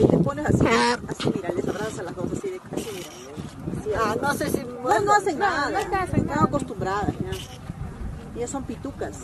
Ahí te pones así, ah. así mira, les abrazas las dos así, de, así mira. Ah, no sé si... No, no hacen nada, no te hacen están acostumbradas ya. Ellas son pitucas.